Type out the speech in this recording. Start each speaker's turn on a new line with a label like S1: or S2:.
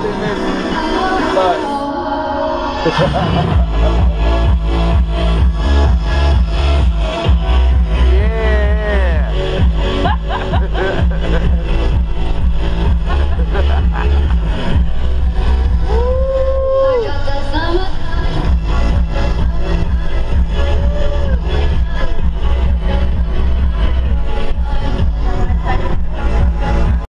S1: in this. But